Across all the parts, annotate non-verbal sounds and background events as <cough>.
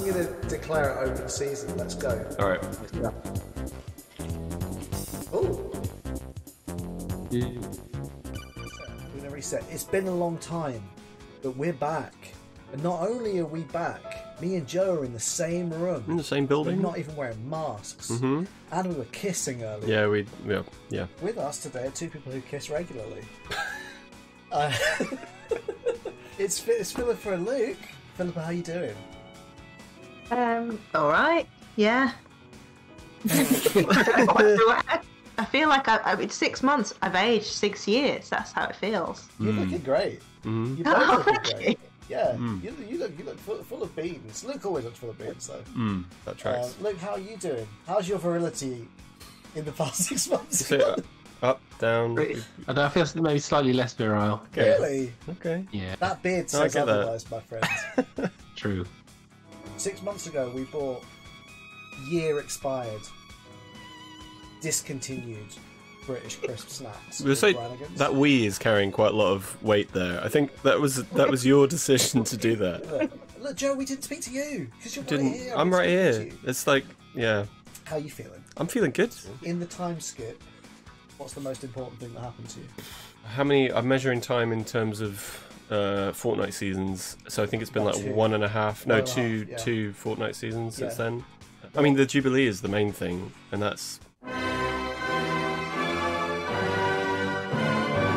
I'm going to declare it open season. Let's go. All right. Oh, Yeah. we're going to reset. It's been a long time, but we're back. And not only are we back, me and Joe are in the same room. In the same We're building. not even wearing masks. hmm And we were kissing earlier. Yeah, we. Yeah, yeah. With us today are two people who kiss regularly. <laughs> uh, <laughs> it's, it's Philippa and Luke. Philippa, how you doing? Um, all right, yeah. <laughs> I feel like I, I, it's six months. I've aged six years. That's how it feels. You're looking great. hmm You <laughs> both Oh, looking thank great. Yeah, Mm. you, you look you look full, full of beans. Luke always looks full of beans, though. Mm, that Uh, tracks. Luke, how are you doing? How's your virility in the past <laughs> six months? So, uh, up, down. I don't know, I feel maybe slightly less virile. Okay. Really? Okay. Yeah, That beard No, I says get that. my friend. true. Six months ago, we bought year expired, discontinued British crisp <laughs> snacks. We'll say that we is carrying quite a lot of weight there. I think that was that was your decision to do that. Look, <laughs> look, Joe, we didn't speak to you because you're Didn't right here. I'm right here. It's like yeah, How you feeling? I'm feeling good. In the time skip, what's the most important thing that happened to you? How many? I'm measuring time in terms of uh, Fortnite seasons. So I think it's been About like two. one and a half. No, One two half, yeah. two Fortnite seasons since then. I mean, the Jubilee is the main thing, and that's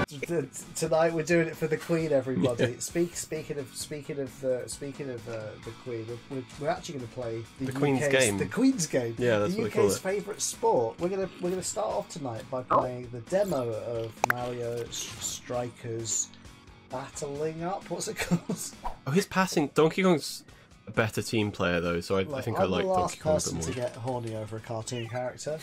T- <laughs> Tonight we're doing it for the Queen, everybody. Speak, speaking of speaking of the speaking of uh, the Queen, we're, we're, we're actually going to play the, The Queen's game. The Queen's game. Yeah, that's the what they call UK's favourite sport. We're gonna we're gonna start off tonight by playing the demo of Mario Strikers Battle League. What's it called? oh, his passing. Donkey Kong's a better team player though, so I, I think I'm I like the last Donkey Kong a person to more. get horny over a cartoon character.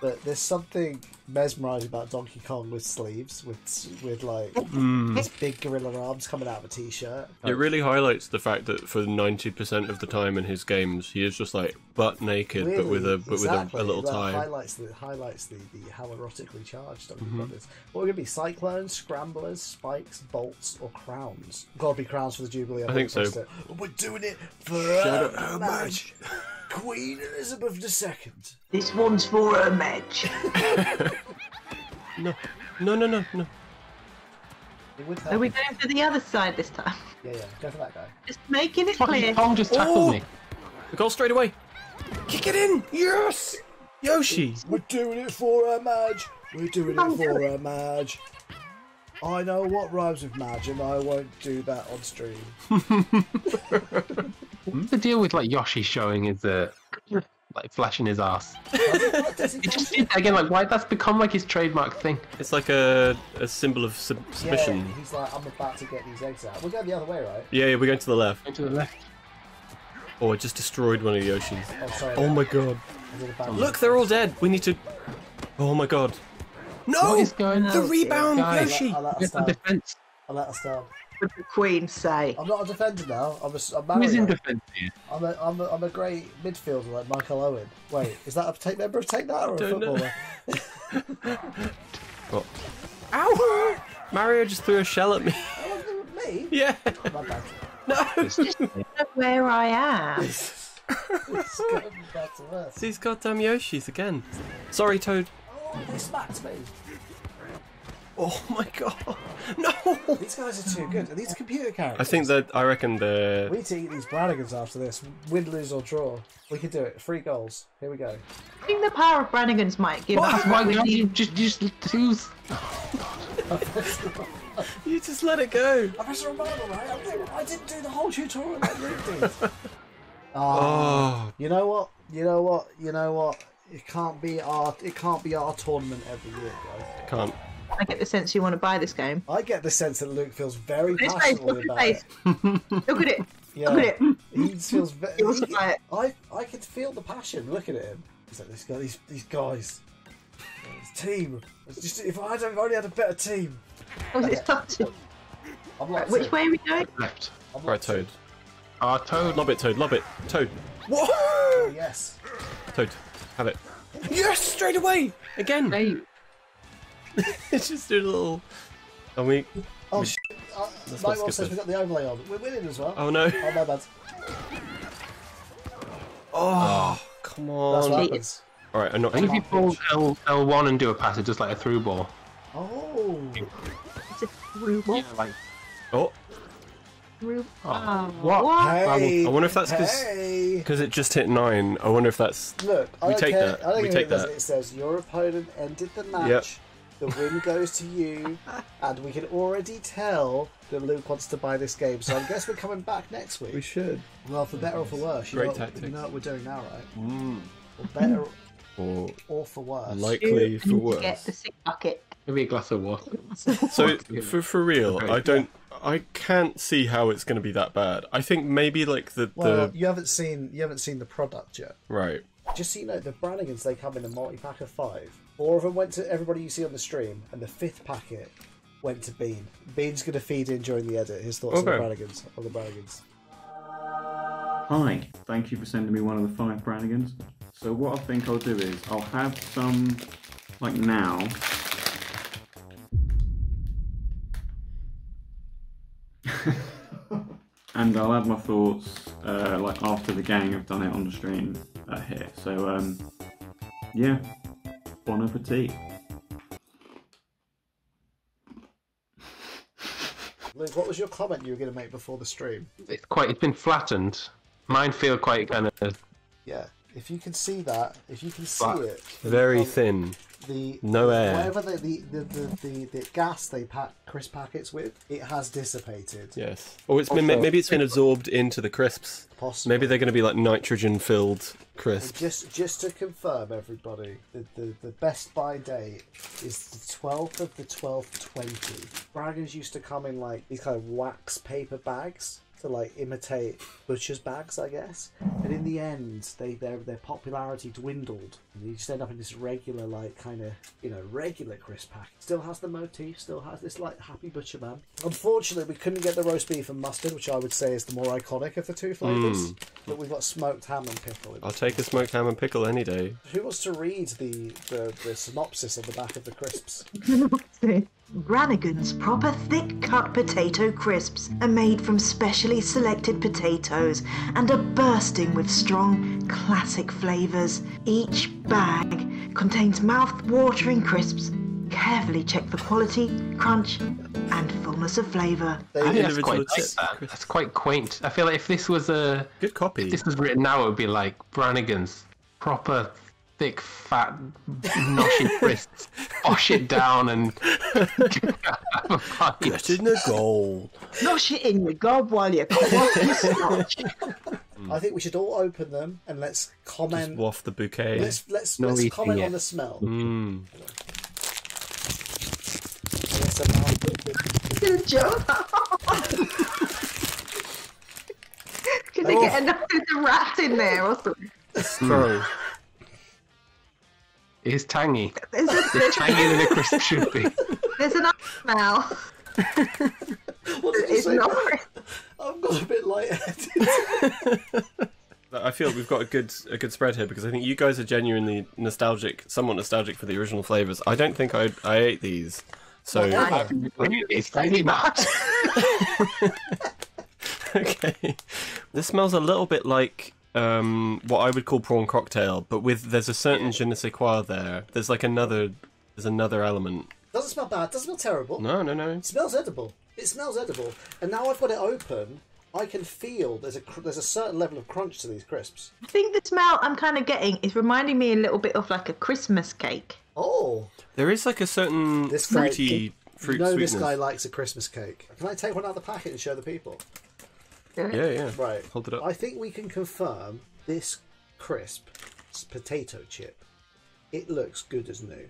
But there's something mesmerising about Donkey Kong with sleeves, with with like Mm. his big gorilla arms coming out of a t-shirt. It really highlights the fact that for ninety percent of the time in his games, he is just like butt naked, but with a but exactly. with a, a little that tie. Highlights the highlights the, the how erotically charged Donkey Mm-hmm. Kong is. What are going to be? Cyclones, scramblers, spikes, bolts, or crowns? Got to be crowns for the Jubilee. I think so. it. We're doing it for Shut her up, Madge, <laughs> Queen Elizabeth II. This one's for a match. <laughs> No, no, no, no, no. Are we going for the other side this time? Yeah, yeah. Go for that guy. Just making it Fucking clear. Kong just tackled Oh! me. The goal straight away. Kick it in. Yes. Yoshi. We're doing it for her Madge. We're doing it for her Madge. I know what rhymes with Madge, and I won't do that on stream. <laughs> What's the deal with like Yoshi showing is that uh, like flashing his ass? <laughs> He He just did that again. Like why? That's become like his trademark thing. It's like a, a symbol of sub- Yeah, submission. he's like, I'm about to get these eggs out. We're going the other way, right? Yeah, yeah, we're going to the left. Go to the left. Oh, I just destroyed one of the Yoshis. Oh, sorry. Oh my god. I did a bad Look, they're all dead. We need to. Oh my god. No! What is going The rebound, Guys. Yoshi! I let us Get defense. I let us down. What the Queen say? I'm not a defender now. I'm a, I'm Who's in defense here? I'm a, I'm a, I'm a great midfielder like Michael Owen. Wait, is that a take member of Take That or a Don't know. footballer? <laughs> Oh. Ow! Mario just threw a shell at me. Oh, me? <laughs> yeah. Oh, my bad. No! <laughs> Look where I am. It's back to us. These goddamn Yoshis again. Sorry, Toad. Oh, they smacked me. Oh my god. <laughs> No! These guys are too good. Are these computer characters? I think that, I reckon the. We need to eat these Brannigans after this. Win, lose, or draw. We can do it. Three goals. Here we go. I think the power of Brannigan's might give us Why what we? You need. just just choose. <laughs> You just let it go. I pressed the wrong button, right? I didn't- I didn't do the whole tutorial like Luke did. Ah, Oh. you know what? You know what? You know what? It can't be our. It can't be our tournament every year, guys. Can't. I get the sense you want to buy this game. I get the sense that Luke feels very Look at his face. passionately Look about at it. his face. Look at it. <laughs> Yeah, Look at it. he feels very. He wants to buy it. I I could feel the passion looking at him. He's like, this guy, these these guys, this team. It's just if I had if I only had a better team. Oh, it's started. I'm like, Which way are we going? Left. I'm Right, locked. Toad. Ah, Toad. Lob it, Toad. Lob it. Toad. What? Oh, yes. Toad. Have it. Yes, straight away. Again. Hey, <laughs> it's just a little. And we. Oh, We- sh- uh, Let's Mike not Wall says this. we got the overlay on. We're winning as well. Oh no. Oh, my bad. Oh come on. what Cheat. happens. All right, I'm not. I if you pull L L one and do a pass, it's just like a through ball. Oh, It's a ruble. like Oh, Ruble. Oh, what? hey! I wonder if that's 'cause- hey. because it just hit nine. I wonder if that's. Look, I We don't take care. that. I don't We care take it that. It says your opponent ended the match. Yep. The win goes to you, <laughs> and we can already tell that Luke wants to buy this game. So I guess we're coming back next week. We should. Well, for better or for worse, you Great know, what- tactics. you know what we're doing now, right? Mm. For better <laughs> Or or for worse. likely for You Get worse. the sick bucket. Maybe a glass of water. <laughs> So for for real, Okay. I don't. I can't see how it's going to be that bad. I think maybe like the well, the you haven't seen you haven't seen the product yet. right. Just so you know, the Brannigans they come in a multi pack of five. Four of them went to everybody you see on the stream, and the fifth packet went to Bean. Bean's going to feed in during the edit his thoughts on the Okay. Brannigans. On the Brannigans. Hi, thank you for sending me one of the five Brannigans. So what I think I'll do is I'll have some like now. <laughs> and I'll add my thoughts uh, like after the gang have done it on the stream uh, here. So um, yeah, bon appetit. Luke, what was your comment you were going to make before the stream? It's quite. It's been flattened. Mine feel quite kind of. Yeah, if you can see that, if you can see But it, Very um, thin. The No air. Whatever the the, the, the, the, the gas they pack crisp packets with, it has dissipated. Yes. Or it's been maybe it's been absorbed into the crisps. Possibly. Maybe they're going to be like nitrogen filled And crisps. just just to confirm, everybody, the, the, the best buy date is the twelfth of the twelfth twenty. Braggers used to come in like these kind of wax paper bags to like imitate butcher's bags, I guess. And in the end, they their their popularity dwindled. And you just end up in this regular, like kind of you know regular crisp pack. Still has the motif, still has this like happy butcher man. Unfortunately, we couldn't get the roast beef and mustard, which I would say is the more iconic of the two flavors. Hmm. But we've got smoked ham and pickle. I'll take a smoked ham and pickle any day. Who wants to read the, the, the synopsis on the back of the crisps? <laughs> Brannigan's proper thick cut potato crisps are made from specially selected potatoes and are bursting with strong classic flavours. Each bag contains mouth-watering crisps. Carefully check for quality, crunch, and fullness of flavour. I think that's quite nice, that. That's quite quaint. I feel like if this was a Good copy. if this was written now, it would be like Brannigan's proper thick, fat, noshy <laughs> wrists, Wash it down and have a bite. Get in the goal. Nosh it in your gob while you're quality. <laughs> I think we should all open them and let's Just comment. waft the bouquet. Let's let's No let's comment yet. on the smell. Mm. ASMR. Gonna jump Can they get enough of the rat in there or something? Strong. It's tangy. There's, a, It's tangier than a <laughs> crisp should be. there's an smell. <laughs> What did you It's say? not. <laughs> I've got a bit lightheaded. I feel we've got a good a good spread here because I think you guys are genuinely nostalgic, somewhat nostalgic for the original flavors. I don't think I I ate these, so It's tangy much. okay. This smells a little bit like um, what I would call prawn cocktail, but with there's a certain je ne sais quoi there. There's like another there's another element. Doesn't smell bad. Doesn't smell terrible. No, no, no. It smells edible. It smells edible. And now I've got it open. I can feel there's a there's a certain level of crunch to these crisps. I think the smell I'm kind of getting is reminding me a little bit of like a Christmas cake. Oh, There is like a certain This guy- fruity fruit you know sweetness. this guy likes a Christmas cake. Can I take one out of the packet and show the people? Yeah, yeah. Right. Hold it up. I think we can confirm this crisp potato chip. It looks good as new.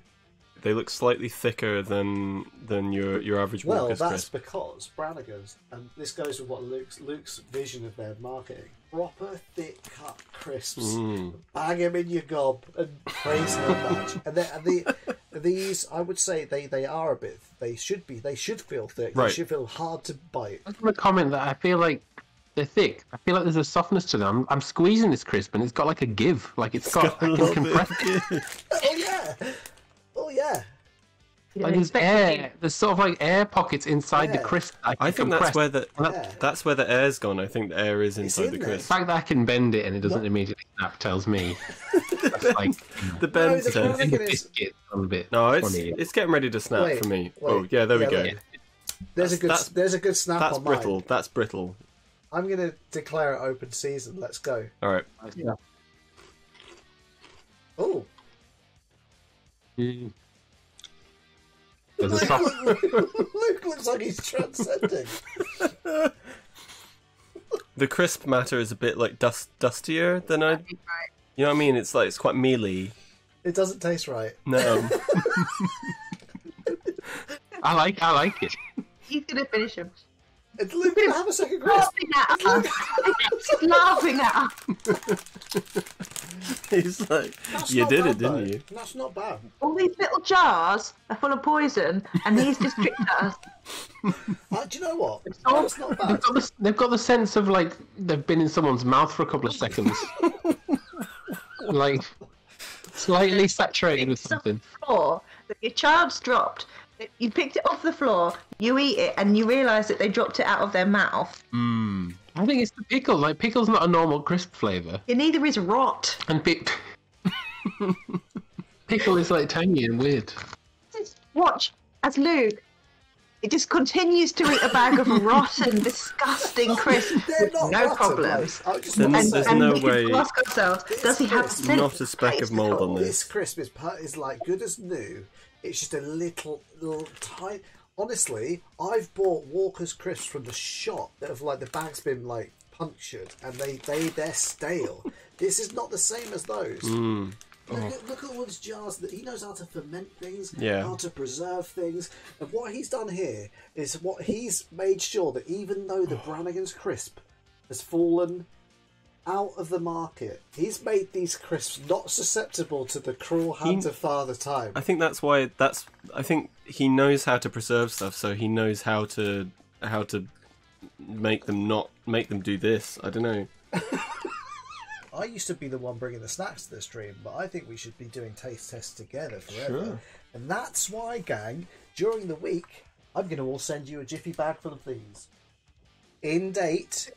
They look slightly thicker than than your your average Well, Walker's that's crisp. because Brannigan's, and this goes with what Luke's Luke's vision of their marketing. Proper thick cut crisps, Mm. bang them in your gob, and praise how much. And, they- and the, these, I would say, they they are a bit. They should be. They should feel thick. They should feel hard to bite. I'm going to comment that I feel like they're thick. I feel like there's a softness to them. I'm, I'm squeezing this crisp and it's got like a give. Like it's got, got a I little can bit compress. of <laughs> Oh yeah, oh yeah. Like there's air. There's sort of like air pockets inside the crisp. I, I can think that's where the that- Yeah. that's where the air's gone. I think the air is inside in the there. The crisp. fact that I can bend it and it doesn't Not- immediately snap tells me <laughs> that's like The No, bend the test. Brannigan and the is- biscuit a little bit. No, it's funny. it's getting ready to snap Wait, for me. wait. oh yeah, there Yeah, we go. look. There's a good there's a good snap That's on mine. brittle. That's brittle. I'm gonna declare it open season. Let's go. All right. Yeah. Oh, Mm. There's a Luke, soft. <laughs> Luke looks like he's transcending. <laughs> The crisp matter is a bit like dust dustier than I. You know what I mean? It's like it's quite mealy. It doesn't taste right. No. <laughs> I like. I like it. He's gonna finish him. It's Luke gonna have a second crisp. Laughing at us. He's laughing at us. <laughs> He's like, That's you did bad, it, didn't though. you? That's not bad. All these little jars are full of poison, and he's just tricked us. <laughs> Uh, do you know what? It's all- That's not They've bad. got, the, they've got the sense of like they've been in someone's mouth for a couple of seconds, <laughs> like slightly saturated with something. Floor that your child's dropped. You picked it off the floor, you eat it, and you realise that they dropped it out of their mouth. Mmm. I think it's the pickle. Like pickle's not a normal crisp flavor, And neither is rot. and pick <laughs> pickle is like tangy and weird. Just watch as Luke. It just continues to eat a bag of <laughs> rotten, disgusting crisps They're with not no rotten, problems. like, just Then want And, There's and no we way- can ask ourselves, does he have sense Not a speck of mold on this this. crisp is pu- is like good as new. It's just a little, little tight. Honestly, I've bought Walker's crisps from the shop that have like the bag's been like punctured and they they they're stale. this is not the same as those. Mm. Look, at, look at all those jars that he knows how to ferment things, Yeah. how to preserve things, and what he's done here is what he's made sure that even though the <gasps> Brannigan's crisp has fallen out of the market, he's made these crisps not susceptible to the cruel hand He- of Father Time. I think that's why. That's. I think he knows how to preserve stuff, so he knows how to how to make them not make them do this. I don't know. <laughs> I used to be the one bringing the snacks to the stream, but I think we should be doing taste tests together forever. Sure. And that's why, gang, during the week, I'm going to all send you a jiffy bag full of these. In date,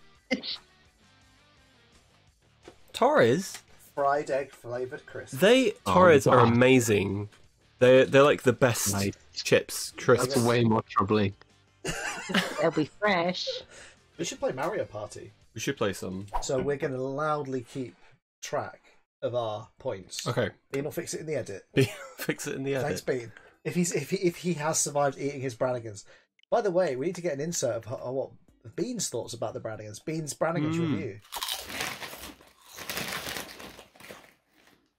Torres. fried egg flavoured crisps. They Oh, Torres are amazing. They're they're like the best Nice. chips, That's way more troubling. <laughs> They'll be fresh. We should play Mario Party. We should play some. So we're going to loudly keep track of our points. Okay, Bean will fix it in the edit. <laughs> fix it in the edit. Thanks, edit. Bean. If he's if he, if he has survived eating his Brannigans. By the way, we need to get an insert of, of what Bean's thoughts about the Brannigans. Bean's Brannigans Mm. review.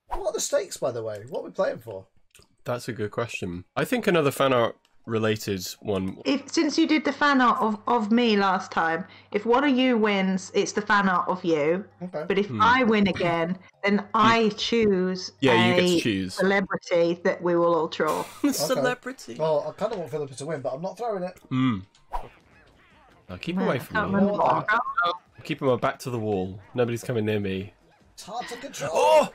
What are the stakes, by the way? What are we playing for? That's a good question. I think another fan art related one. If since you did the fan art of, of me last time, if one of you wins, it's the fan art of you. Okay. But if I win again, then <laughs> I choose Yeah, you get to a choose. celebrity that we will all draw. <laughs> <laughs> Celebrity. Well, I kind of want Philippa to win, but I'm not throwing it. Mm. Now keep away from me. I got. Keep my back to the wall. Nobody's coming near me. It's hard to control. Oh,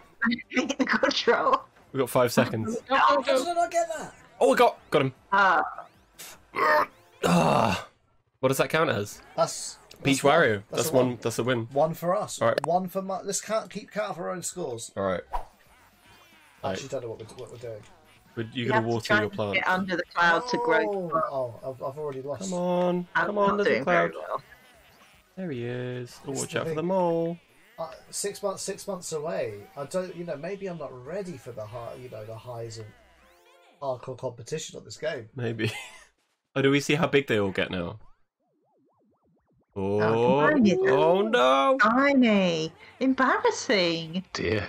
the control. we got five seconds. <laughs> How did I not get that? Oh, we got got him. Ah, Ah, <sighs> what does that count as? That's, Peach that's one. Wario. That's, a one. That's a win. One for us. All right. One for my. Let's count, keep count of our own scores. All right. I actually don't know what we're, what we're doing. But you're you gonna water try your plant. Get under the cloud to grow. Oh, oh I've, I've already lost. Come on, I'm come on, little doing cloud. well. There he is. Oh, watch the out for the mole. Uh, six months, six months away. I don't, you know, maybe I'm not ready for the high, you know, the highs of hardcore competition on this game. Maybe. <laughs> oh, do we see how big they all get now? Oh, combine it. oh no! Tiny, embarrassing. Dear.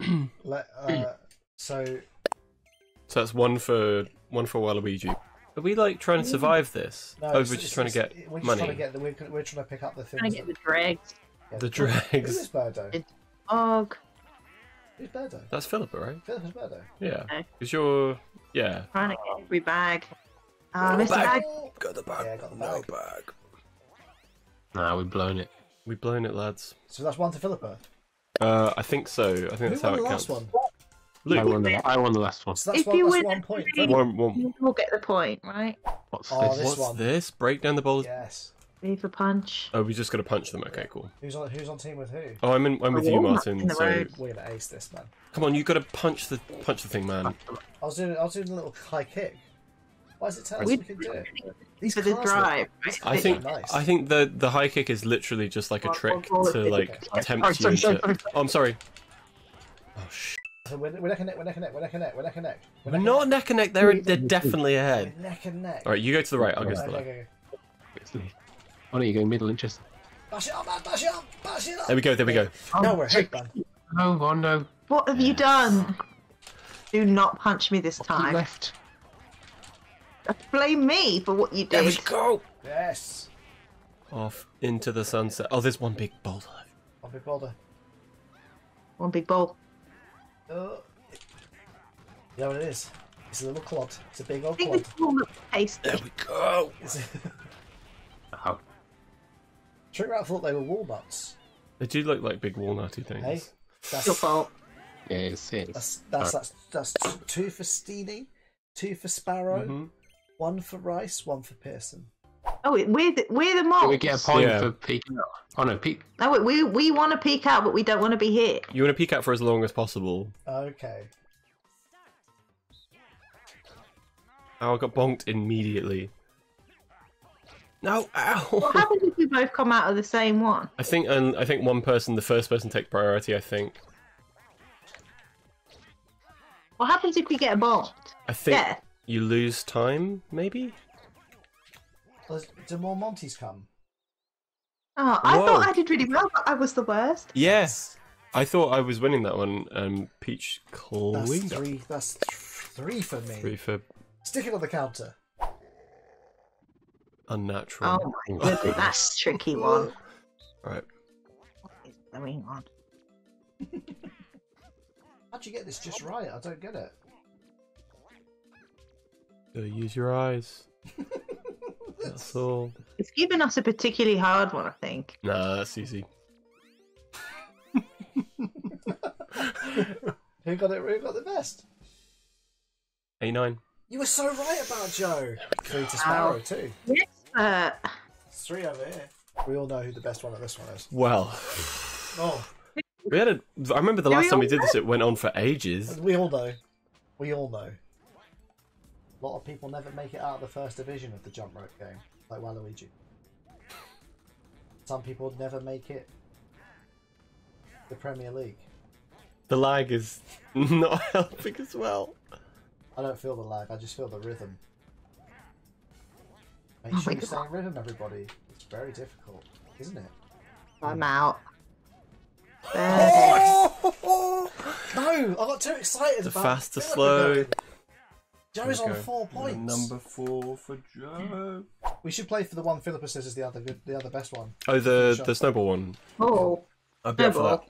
<clears throat> Let, uh, so So that's one for one for Waluigi. Are we like trying to survive this? no, oh, we're just trying to get we're money. Trying to get the, we're, we're trying to pick up the things. Trying to get the dregs. Yeah, the Who dregs. is Birdo? It- Og. Who's Birdo? That's Philippa, right? Philippa's Birdo. Yeah. Okay. Because you're. Yeah. Trying to get every bag. Ah, missed bag. bag. Got the bag. Yeah, got the no bag. bag. Nah, we've blown it. We've blown it, lads. So that's one to Philippa. Uh, I think so. I think Who that's how won it the counts. last one? I Luke, won the I won the last one. So that's If one, you that's win one point. every- for- one, one. You will get the point, right? What's Oh, this? this What's one. this? Break down the bowls. Yes. Leave punch. Oh, we just got to punch them. Okay, cool. Who's on Who's on team with who? Oh, I'm in. I'm with Oh, you, Martin. So. We're gonna ace this, man. come on, you got to punch the punch the thing, man. I was doing I was doing a little high kick. Why is it telling us We- we can do it? These For the cars look- drive. I think nice. I think the the high kick is literally just like a Well, trick well, well, to it's- like okay. tempt you Sorry, sorry, into. sorry. Oh, I'm sorry. Oh sh. So we're, we're neck and neck. We're neck and neck. We're neck and neck. We're neck and neck. We're We're neck not and neck and neck. They're they're definitely ahead. We're neck and neck. All right, you go to the right. I'll go to Okay, the okay, left. Okay. Oh no, you're going middle interest. Bash it up, man. Bash it up. Bash it up. There we go. There we go. Oh, no, we're ahead, man. No, oh no. What have you done? Do not punch me this You time. left. Blame me for what you did. There we go. Yes. Off into the sunset. Oh, there's one big boulder. One big boulder. One big bowl. Oh. Uh, you know what it is? It's a little clod. It's a big I old think clod. this tasty. There we go. <laughs> It's- Trick Rat thought they were walnuts. They do look like big walnutty things. Hey, that's Your fault. yeah, it's, it's that's that's, that's that's t- two for Steenie, two for Sparrow, Mhm. one for Rice, one for Pearson. Oh, we're the, we're the Do mob. we get a point Yeah. for peeking out? Oh no, peek. No, wait, we we want to peek out, but we don't want to be hit. You want to peek out for as long as possible. Okay. Oh, I got bonked immediately. No, What happens if we both come out of the same one? I think um, I think one person, the first person, take priority. I think. What happens if we get bombed? I think Yeah. you lose time. Maybe. Does, do more Monties come? Oh, I Whoa. thought I did really well, but I was the worst. Yes. I thought I was winning that one. Um, Peach That's cleaned up three. That's th- three for me. three for Stick it on the counter. Unnatural. Oh my goodness, that's a tricky one. <laughs> Right. What is going on? <laughs> How'd you get this just right? I don't get it. Gotta use your eyes. <laughs> That's all. It's given us a particularly hard one, I think. Nah, that's easy. Who got it? Who got the best? A9. You were so right about Joe. Three to Sparrow too. Yes. Uh, It's three over here. We all know who the best one at this one is. Well, Oh, we had a. I remember the Do last we time we all did this, it went on for ages. we all know. We all know. A lot of people never make it out of the first division of the jump rope game, like Waluigi. Some people never make it the Premier League. The lag is <laughs> not helping as well. I don't feel the lag, I just feel the rhythm. Make Oh sure my you <laughs> stay in rhythm, everybody. It's very difficult, isn't it? I'm out. Oh! no, I got too excited The about fast to slow. Joe's on four points. Number four for Joe. We should play for the one Philippa says is the other good, the other best one. Oh, the Shot. the snowball one. oh, I'd be up for that.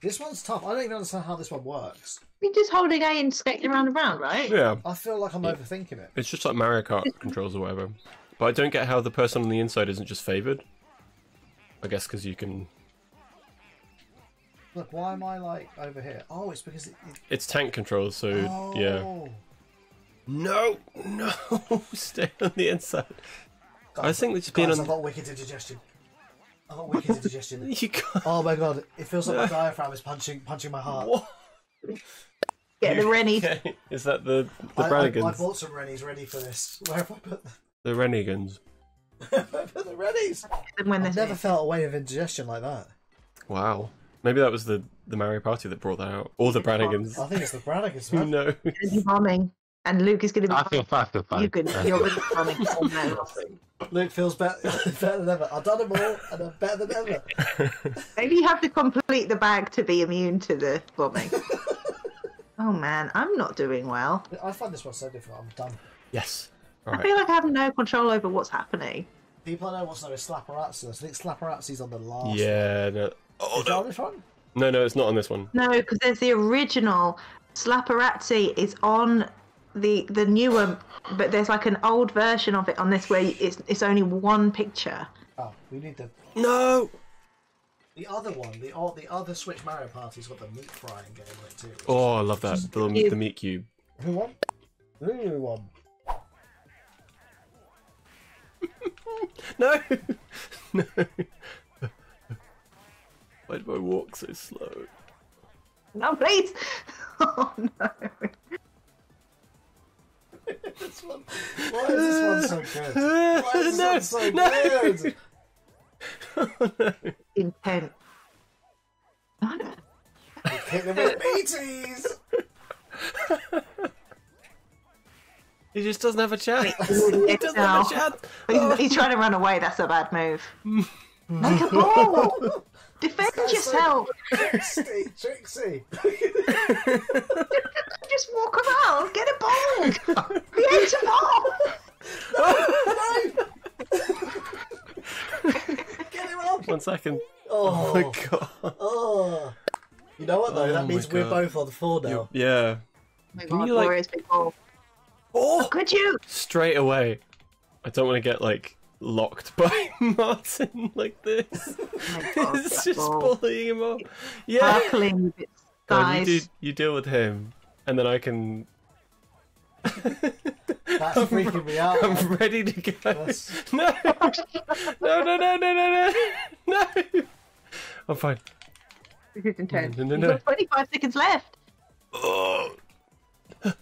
This one's tough. I don't even understand how this one works. we're just holding A and skating around and around, right? Yeah, I feel like I'm overthinking it. it's just like Mario Kart controls or whatever. But I don't get how the person on the inside isn't just favored. I guess because you can. Look, why am I like over here? Oh, it's because it. it It's tank controls, so oh. yeah. No, no, <laughs> stay on the inside. I think it's been on- I've got wicked indigestion. I've got wicked indigestion. <laughs> You can't. Oh my god, it feels like my <laughs> diaphragm is punching punching my heart. What? Get the Rennie. Okay. Is that the the I, I, I bought some Rennies ready for this. Where have I put the, The Renegans. where have I put the Rennies? When I've they're never felt a wave of indigestion like that. Wow. Maybe that was the the Mario Party that brought that out, or the Brannigans. I think it's the Brannigans, Who man. knows? bombing, and Luke is going to be. I feel I feel fine. You can. You're going to be bombing. <laughs> No. Luke feels better, <laughs> better than ever. I've done them all, and I'm better than ever. <laughs> Maybe you have to complete the bag to be immune to the bombing. oh man, I'm not doing well. I find this one so difficult. I'm done. Yes. I Alright. feel like I have no control over what's happening. People I know want to know is Slaparazzi. I think Slaparazzi's on the last. Yeah. No. Oh Is that no. on this one? No, no, it's not on this one. No, because there's the original. Slaparazzi is on the the newer, but there's like an old version of it on this where it's it's only one picture. Oh, we need the. No. The other one, the the other Switch Mario Party's got the meat frying game on it too. Oh, I love that. The, cube. the meat cube. Who won? Who won? <laughs> No! <laughs> no! Why do I walk so slow? No, please. <laughs> Oh no. This one. Why is this one so good? Why is this one so good? Intent. Hit them with meaties. He just doesn't have a chance. he <laughs> It's doesn't now. have a chance. He's, he's oh. trying to run away. That's a bad move. <laughs> Make a ball. Defend yourself. <laughs> Trixie, Trixie. Just walk around. Get a ball. Create a ball. Get him on. One second. Oh, Oh my god. oh. You know what though? Oh that means my we're both on four now. Yeah. Oh my Can God, you, like- Wario's big ball. Oh! Could you? Straight away. I don't want to get, like, locked <laughs> by Martin like this. <laughs> Oh God, it's just ball. bullying him up. Yeah. Sparkling with its Go on, you, do, you deal with him, and then I can. That's <laughs> freaking me out. I'm man. ready to go. That's- No! No, no, no, no, no, no! No! I'm fine. This is intense. No, no, You've got 25 seconds left. Oh. No.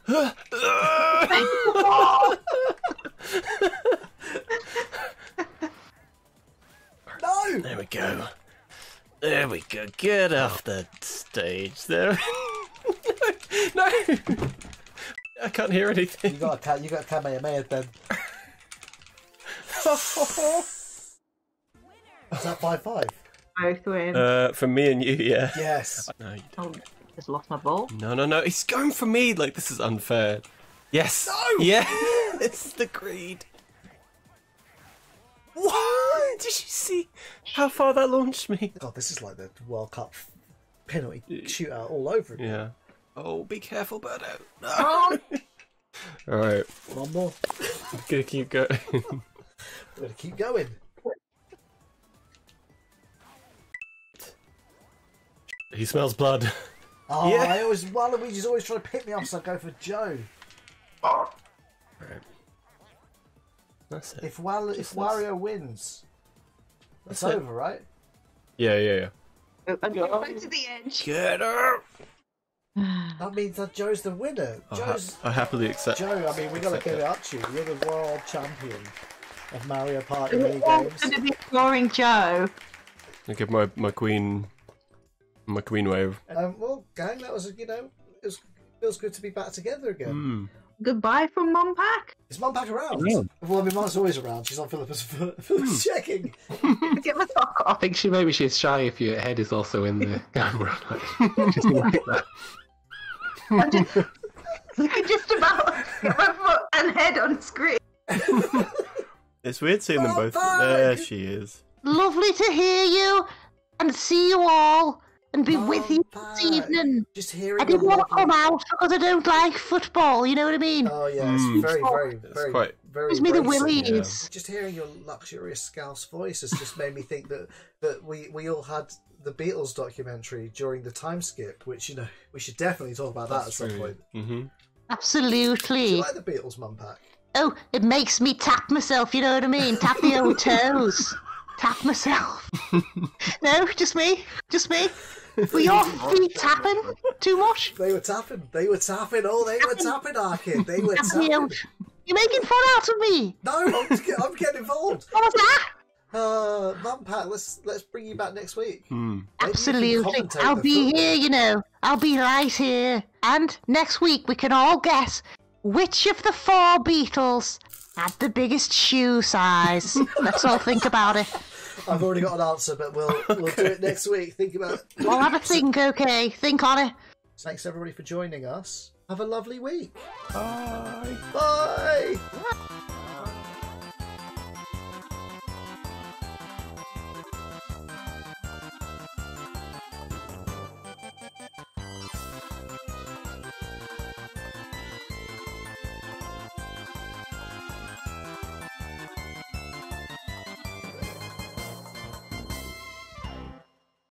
There we go. There we go. Get off the stage there. <laughs> no! I can't hear anything. You got a cat. You got a Kamehameha then. <laughs> Is that five five? Both win. Uh, for me and you, yeah. Yes. No, you oh, just lost my ball. No, no, no. He's going for me. Like, this is unfair. Yes. No! Yeah. <laughs> it's the greed. What? Did you see how far that launched me? God, this is like the World Cup penalty shootout all over again. Yeah. Oh, be careful, Birdo. No. Oh, <laughs> All right. One more. I'm <laughs> gonna keep going. We're gonna keep going. he smells blood. Oh, Yeah. I always Waluigi's always trying to pick me up, so I go for Joe. Right. That's it. If Wal- if Just let's- Wario wins, it's That's it. over, right? Yeah, yeah, yeah. I'm going back to the edge. Get her. <sighs> That means that Joe's the winner. I, ha- I happily accept. Joe. I mean, we gotta accept give it. it up to you. You're the world champion of Mario Party We're mini all games. going to be ignoring Joe. I give my my queen my queen wave. Um, well, gang, that was you know, it was feels good to be back together again. Hmm. Goodbye from Mum Pack. Is Mum back around? Yeah. Well, I mean, Mum's always around. She's on Philippa's <laughs> Philippa's checking. <laughs> Get my sock I think she maybe she's shy if your head is also in the <laughs> camera. Like, just like that. I'm just, I can just about get my foot and head on screen. It's weird seeing them both. Bye-bye. There she is. Lovely to hear you and see you all and be with you this evening. Just hearing. I didn't want to come out because I don't like football, you know what I mean? Oh yeah, it's Mm. very, very, It's very, quite- very. Gives me the bracing. willies. Just hearing your luxurious Scouse voice has just made me think that that we we all had the Beatles documentary during the time skip, which you know we should definitely talk about that at some point. Mm-hmm. Do you Absolutely. like the Beatles, Mum Pack? Oh, it makes me tap myself, you know what I mean? Tap the old <laughs> toes. Tap myself. <laughs> no, just me. Just me. Were your <laughs> feet tapping too much? They were tapping. They were tapping. Oh, they were tapping, our kid. They were Tap tapping. You're making fun out of me. No, I'm, get- I'm getting involved. What was that? Uh, Mum Pack, let's let's bring you back next week. Maybe you can Absolutely. I'll be football. here, you know. I'll be right here. And next week we can all guess which of the four Beatles had the biggest shoe size. Let's all think about it. <laughs> I've already got an answer, but we'll <laughs> we'll do it next week. Think about it. We'll have a think, okay? Think on it. Thanks everybody for joining us. Have a lovely week. Bye. Bye.